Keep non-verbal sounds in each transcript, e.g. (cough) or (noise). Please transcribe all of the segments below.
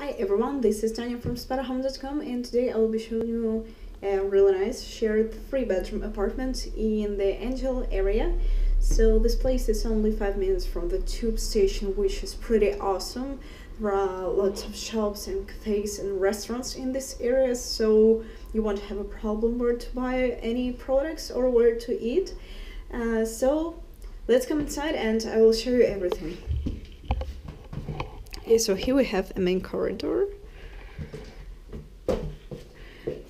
Hi everyone, this is Tanya from spotahome.com and today I will be showing you a really nice shared three bedroom apartment in the Angel area. So this place is only 5 minutes from the tube station which is pretty awesome. There are lots of shops and cafes and restaurants in this area so you won't have a problem where to buy any products or where to eat. Uh, so let's come inside and I will show you everything. Okay, so here we have a main corridor.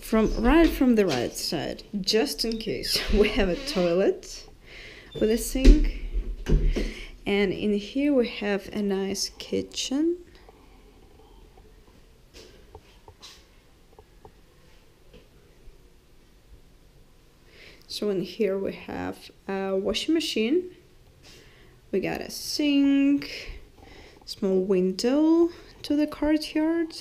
From right from the right side, just in case, (laughs) we have a toilet with a sink. And in here we have a nice kitchen. So in here we have a washing machine. We got a sink small window to the courtyard.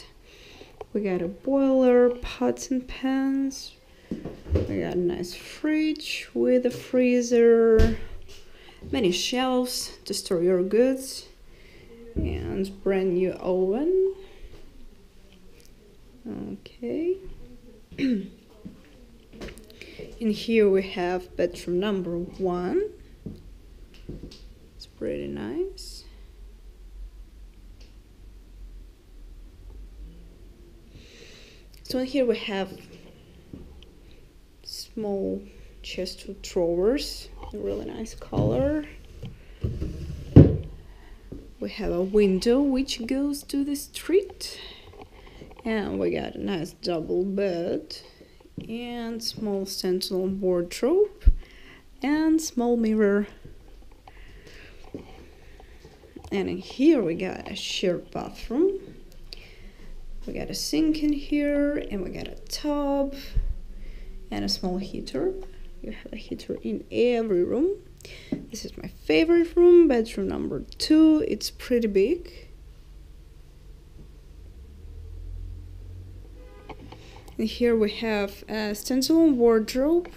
We got a boiler, pots and pans. We got a nice fridge with a freezer, many shelves to store your goods, and brand new oven. Okay. (clears throat) In here we have bedroom number one. It's pretty nice. So in here we have small chest drawers, a really nice color. We have a window which goes to the street. And we got a nice double bed and small sentinel wardrobe and small mirror. And in here we got a shared bathroom we got a sink in here and we got a tub and a small heater. You have a heater in every room. This is my favorite room bedroom number two. It's pretty big. And here we have a standalone wardrobe.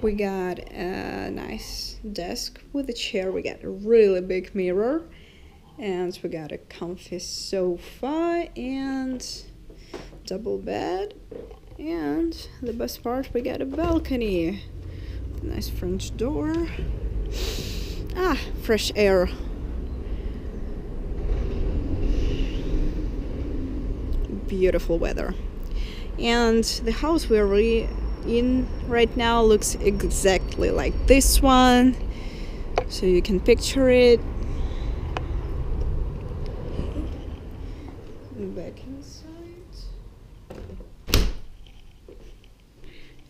We got a nice desk with a chair. We got a really big mirror and we got a comfy sofa and double bed. And the best part we got a balcony. Nice french door. Ah fresh air. Beautiful weather. And the house we're in right now looks exactly like this one. So you can picture it back inside.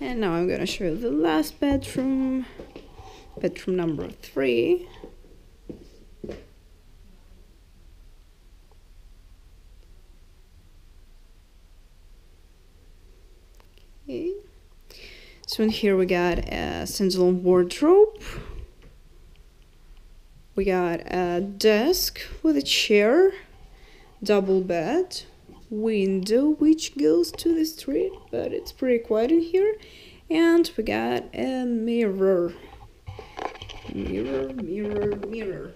And now I'm gonna show you the last bedroom, bedroom number three. Okay. So in here we got a central wardrobe. We got a desk with a chair double bed window which goes to the street but it's pretty quiet in here. And we got a mirror. Mirror mirror mirror.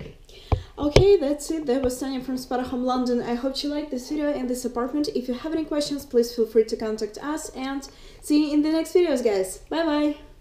Okay that's it. That was Tanya from Spotahome London. I hope you liked this video and this apartment. If you have any questions please feel free to contact us. And see you in the next videos guys. Bye bye